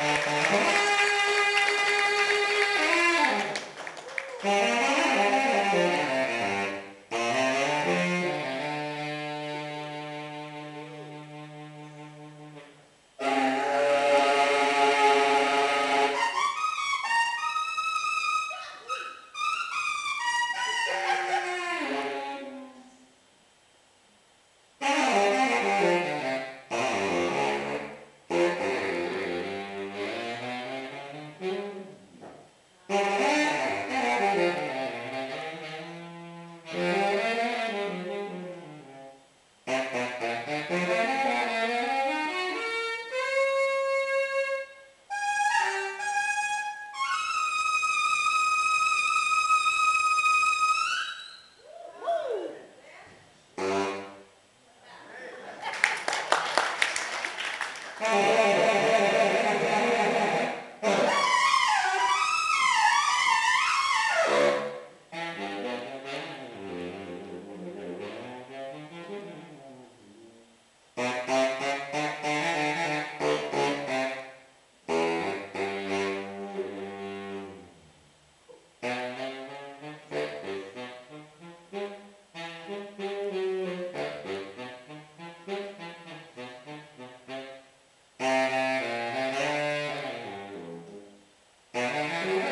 Thank Hey. Yeah.